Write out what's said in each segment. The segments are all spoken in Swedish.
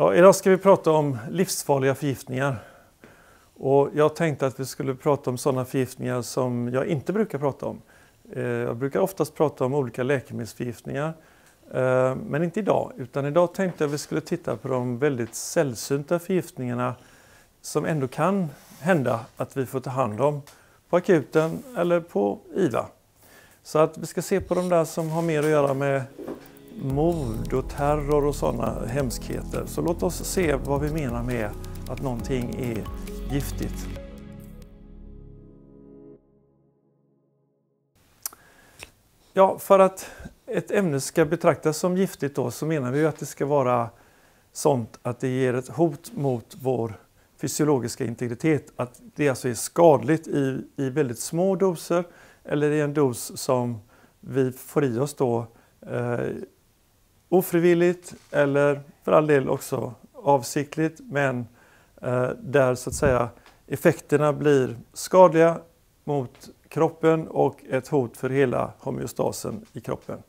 Ja, idag ska vi prata om livsfarliga förgiftningar. Och jag tänkte att vi skulle prata om sådana förgiftningar som jag inte brukar prata om. Eh, jag brukar oftast prata om olika läkemedelsförgiftningar, eh, men inte idag. Utan idag tänkte jag att vi skulle titta på de väldigt sällsynta förgiftningarna som ändå kan hända att vi får ta hand om på akuten eller på IVA. Så att vi ska se på de där som har mer att göra med mord och terror och sådana hemskheter. Så låt oss se vad vi menar med att någonting är giftigt. Ja, för att ett ämne ska betraktas som giftigt då, så menar vi att det ska vara sånt att det ger ett hot mot vår fysiologiska integritet. Att det alltså är skadligt i, i väldigt små doser eller i en dos som vi får i oss då eh, ofrivilligt eller för all del också avsiktligt men eh, där så att säga effekterna blir skadliga mot kroppen och ett hot för hela homeostasen i kroppen.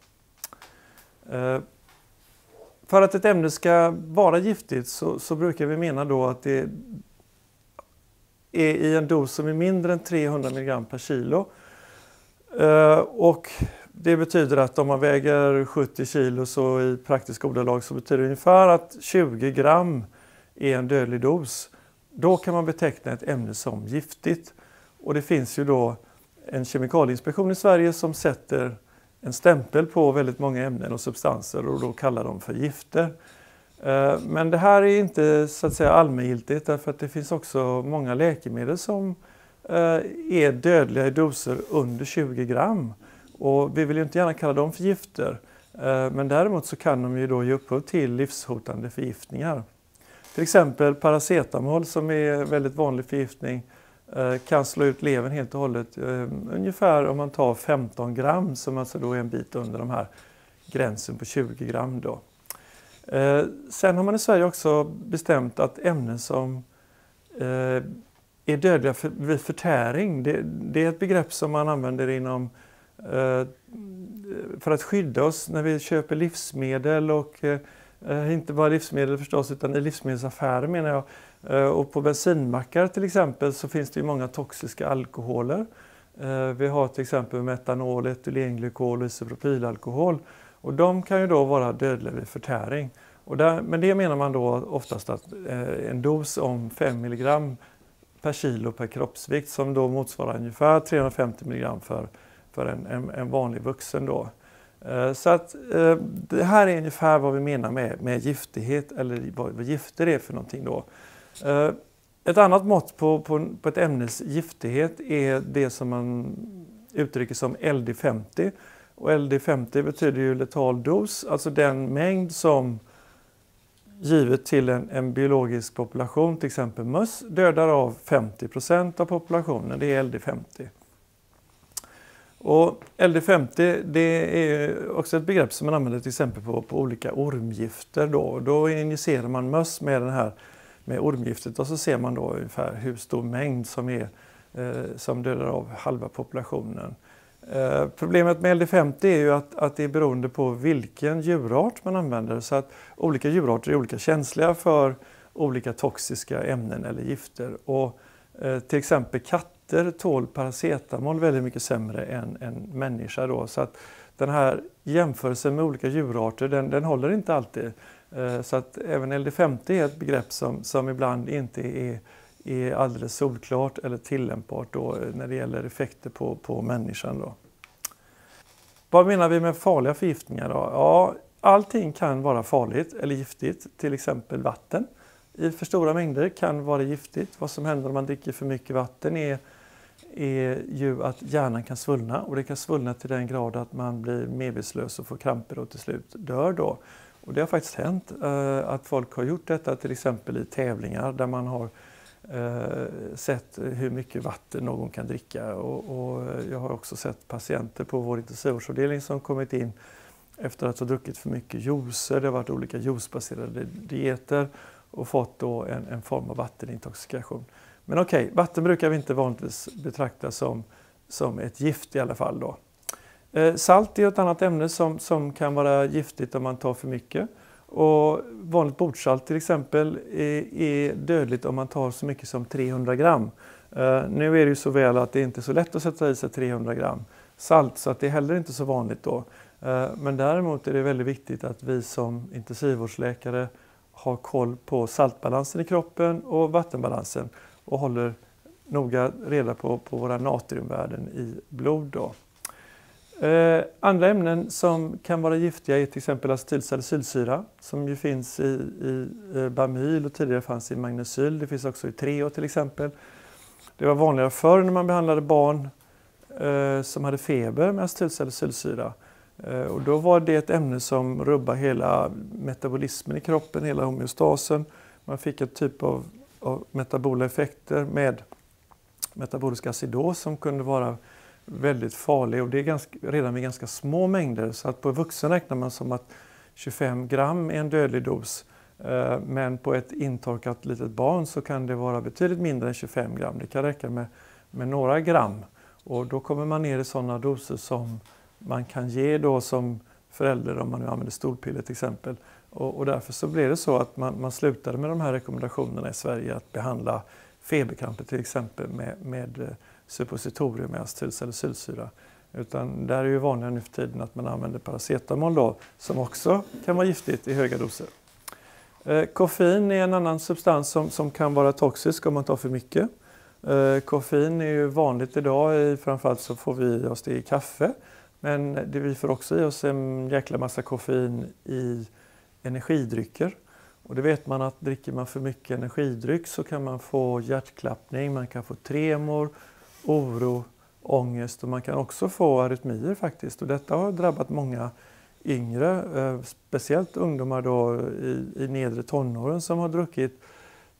Eh, för att ett ämne ska vara giftigt så, så, brukar vi mena då att det är i en dos som är mindre än 300 mg per kilo. Eh, och det betyder att om man väger 70 kilo så i praktiskt ordalag så betyder det ungefär att 20 gram är en dödlig dos. Då kan man beteckna ett ämne som giftigt. Och det finns ju då en kemikalieinspektion i Sverige som sätter en stämpel på väldigt många ämnen och substanser och då kallar dem för gifter. Eh, men det här är inte så att säga allmängiltigt därför att det finns också många läkemedel som eh, är dödliga i doser under 20 gram. Och vi vill ju inte gärna kalla dem för gifter. Eh, men däremot så kan de ju då ge upphov till livshotande förgiftningar. Till exempel paracetamol som är en väldigt vanlig förgiftning eh, kan slå ut levern helt och hållet. Eh, ungefär om man tar 15 gram som alltså då är en bit under de här gränsen på 20 gram. Då. Sen har man i Sverige också bestämt att ämnen som är dödliga vid förtäring, det är ett begrepp som man använder inom Eh, för att skydda oss när vi köper livsmedel och eh, inte bara livsmedel förstås utan i livsmedelsaffärer menar jag. Eh, och på bensinmackar till exempel så finns det ju många toxiska alkoholer. Vi har till exempel metanol, etylenglykol och isopropylalkohol. Och de kan ju då vara dödliga vid förtäring. Och där, men det menar man då oftast att en dos om 5 mg per kilo per kroppsvikt som då motsvarar ungefär 350 mg för för en, en, en vanlig vuxen. Då. Eh, så att eh, det här är ungefär vad vi menar med, med giftighet eller vad gifter är för någonting. Då. Eh, ett annat mått på, på, på ett ämnes giftighet är det som man uttrycker som LD50. Och LD50 betyder ju letal dos, alltså den mängd som givet till en, en biologisk population, till exempel möss, dödar av 50% av populationen. Det är LD50. Och LD50 det är också ett begrepp som man använder till exempel på, på olika ormgifter. Då. då injicerar man möss med, den här, med ormgiftet och så ser man då ungefär hur stor mängd som, är, eh, som dödar av halva populationen. Eh, problemet med LD50 är ju att, att det är beroende på vilken djurart man använder så att olika djurarter är olika känsliga för olika toxiska ämnen eller gifter. Och, eh, till exempel katter katter tål paracetamol väldigt mycket sämre än en människa. Då. Så att den här jämförelsen med olika djurarter den, den håller inte alltid. Eh, så att även LD50 är ett begrepp som, som ibland inte är, är alldeles solklart eller tillämpbart då eh, när det gäller effekter på, på människan. Då. Vad menar vi med farliga förgiftningar? Då? Ja, allting kan vara farligt eller giftigt, till exempel vatten i för stora mängder kan vara giftigt. Vad som händer om man dricker för mycket vatten är är ju att hjärnan kan svullna och det kan svullna till den grad att man blir medvetslös och får kramper och till slut dör då. Och det har faktiskt hänt eh, att folk har gjort detta till exempel i tävlingar där man har eh, sett hur mycket vatten någon kan dricka och, och jag har också sett patienter på vår intensivvårdsavdelning som kommit in efter att ha druckit för mycket juicer, det har varit olika juicebaserade dieter och fått då en, en form av vattenintoxikation. Men okej, okay, vatten brukar vi inte vanligtvis betrakta som, som ett gift i alla fall. Då. Eh, salt är ett annat ämne som, som kan vara giftigt om man tar för mycket. Och vanligt bordsalt till exempel är, är, dödligt om man tar så mycket som 300 gram. Eh, nu är det ju så väl att det inte är så lätt att sätta i sig 300 gram salt så att det är heller inte så vanligt då. Eh, men däremot är det väldigt viktigt att vi som intensivvårdsläkare har koll på saltbalansen i kroppen och vattenbalansen och håller noga reda på, på våra natriumvärden i blod. Då. Eh, andra ämnen som kan vara giftiga är till exempel acetylsalicylsyra som ju finns i, i eh, Bamyl och tidigare fanns i Magnesyl. Det finns också i Treo till exempel. Det var vanligare förr när man behandlade barn eh, som hade feber med acetylsalicylsyra. Eh, och då var det ett ämne som rubbade hela metabolismen i kroppen, hela homeostasen. Man fick en typ av, av metabola effekter med metabolisk acidos som kunde vara väldigt farlig och det är ganska, redan vid ganska små mängder. Så att på vuxen räknar man som att 25 gram är en dödlig dos. Eh, men på ett intorkat litet barn så kan det vara betydligt mindre än 25 gram. Det kan räcka med, med några gram. Och då kommer man ner i sådana doser som man kan ge då som förälder om man nu använder stolpiller till exempel. Och, och därför så blev det så att man, man slutade med de här rekommendationerna i Sverige att behandla feberkramper till exempel med, med eh, suppositorium med acetylsalicylsyra. Utan där är ju vanligare nu för tiden att man använder paracetamol då, som också kan vara giftigt i höga doser. Eh, koffein är en annan substans som, som kan vara toxisk om man tar för mycket. Eh, koffein är ju vanligt idag, i, framförallt så får vi i oss det i kaffe. Men det, vi får också i oss en jäkla massa koffein i energidrycker. Och det vet man att dricker man för mycket energidryck så kan man få hjärtklappning, man kan få tremor, oro, ångest och man kan också få arytmier faktiskt. Och detta har drabbat många yngre, eh, speciellt ungdomar då i, i nedre tonåren som har druckit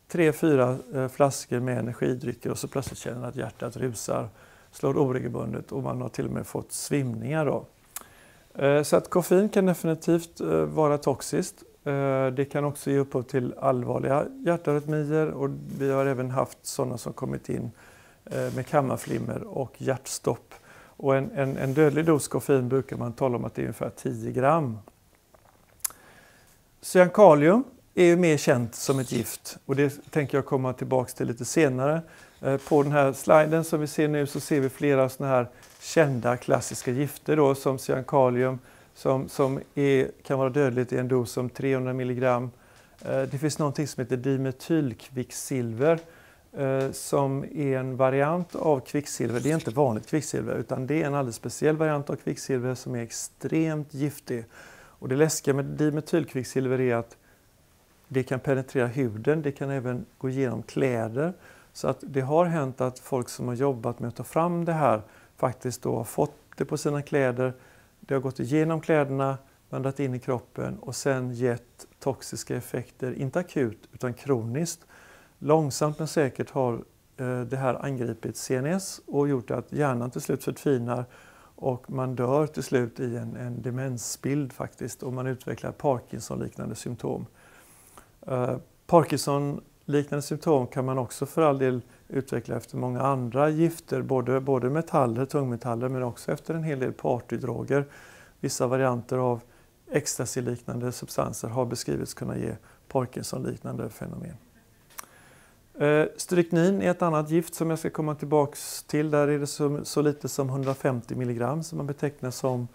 tre, fyra eh, flaskor med energidrycker och så plötsligt känner att hjärtat rusar, slår oregelbundet och man har till och med fått svimningar. Då. Eh, så att koffein kan definitivt eh, vara toxiskt. Eh, det kan också ge upphov till allvarliga hjärtarytmier och vi har även haft sådana som kommit in med kammarflimmer och hjärtstopp. Och en, en, en, dödlig dos koffein brukar man tala om att det är ungefär 10 gram. Cyankalium är ju mer känt som ett gift och det tänker jag komma tillbaks till lite senare. På den här sliden som vi ser nu så ser vi flera sådana här kända klassiska gifter då, som cyankalium som, som är, kan vara dödligt i en dos om 300 milligram. Eh, det finns någonting som heter dimetylkvicksilver eh, som är en variant av kvicksilver. Det är inte vanligt kvicksilver utan det är en alldeles speciell variant av kvicksilver som är extremt giftig. Och det läskiga med dimetylkvicksilver är att det kan penetrera huden, det kan även gå igenom kläder. Så att det har hänt att folk som har jobbat med att ta fram det här faktiskt då har fått det på sina kläder. Det har gått igenom kläderna, vandrat in i kroppen och sen gett toxiska effekter, inte akut utan kroniskt. Långsamt men säkert har eh, det här angripit CNS och gjort att hjärnan till slut förtvinar och man dör till slut i en, en demensbild faktiskt och man utvecklar Parkinson-liknande symptom. Uh, Parkinson-liknande symptom kan man också för all del utveckla efter många andra gifter, både, både metaller, tungmetaller men också efter en hel del partydroger. Vissa varianter av ecstasy-liknande substanser har beskrivits kunna ge Parkinson-liknande fenomen. Eh, stryknin är ett annat gift som jag ska komma tillbaks till. Där är det så, så lite som 150 milligram som man betecknar som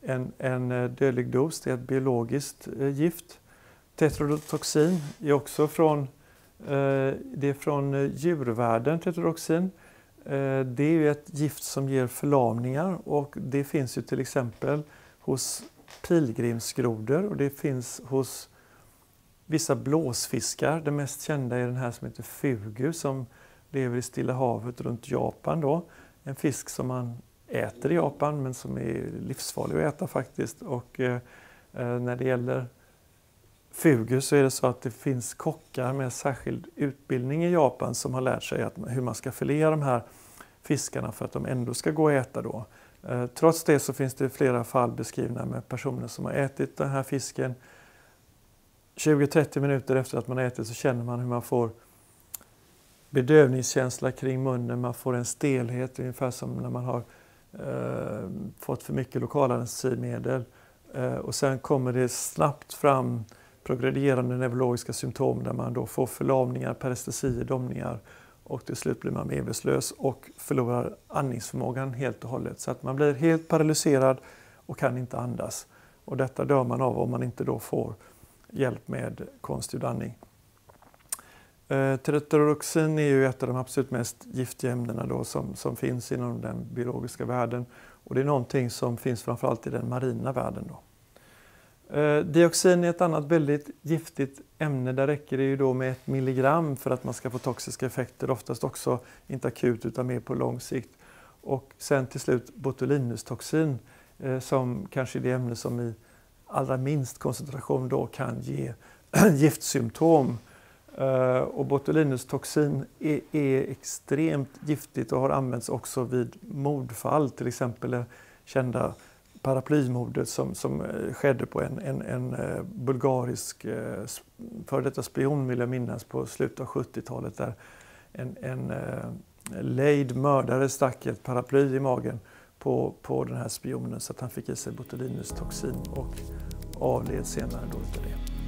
en, en eh, dödlig dos. Det är ett biologiskt eh, gift. Tetrodotoxin är också från, Eh, det är från eh, djurvärlden, tetrodotoxin. Eh, det är ett gift som ger förlamningar och det finns ju till exempel hos pilgrimsgrodor och det finns hos vissa blåsfiskar. Den mest kända är den här som heter fugu som lever i Stilla havet runt Japan. Då. En fisk som man äter i Japan men som är livsfarlig att äta faktiskt. Och, eh, när det gäller fugu så är det så att det finns kockar med särskild utbildning i Japan som har lärt sig att, hur man ska filea de här fiskarna för att de ändå ska gå att äta. Då. Eh, trots det så finns det flera fall beskrivna med personer som har ätit den här fisken 20-30 minuter efter att man ätit så känner man hur man får bedövningskänsla kring munnen, man får en stelhet ungefär som när man har eh, fått för mycket lokalanestesimedel. Eh, och sen kommer det snabbt fram progredierande neurologiska symptom där man då får förlamningar, parestesier, domningar och till slut blir man medvetslös och förlorar andningsförmågan helt och hållet. Så att man blir helt paralyserad och kan inte andas. Och detta dör man av om man inte då får hjälp med konstgjord andning. Eh, Tetrodotoxin är ju ett av de absolut mest giftiga ämnena då som, som finns inom den biologiska världen. Och det är någonting som finns framförallt i den marina världen. Då. Eh, dioxin är ett annat väldigt giftigt ämne. Där räcker det ju då med ett milligram för att man ska få toxiska effekter. Oftast också inte akut utan mer på lång sikt. Och sen till slut botulinustoxin eh, som kanske är det ämne som i allra minst koncentration då kan ge giftsymptom. Eh, och botulinustoxin är, är, extremt giftigt och har använts också vid mordfall, till exempel eh, kända paraplymordet som, som eh, skedde på en, en, en eh, bulgarisk eh, före detta spion vill jag minnas på slutet av 70-talet där en, en lejd mördare stack ett paraply i magen på, på den här spionen så att han fick i sig botulinustoxin och avled senare då utav det.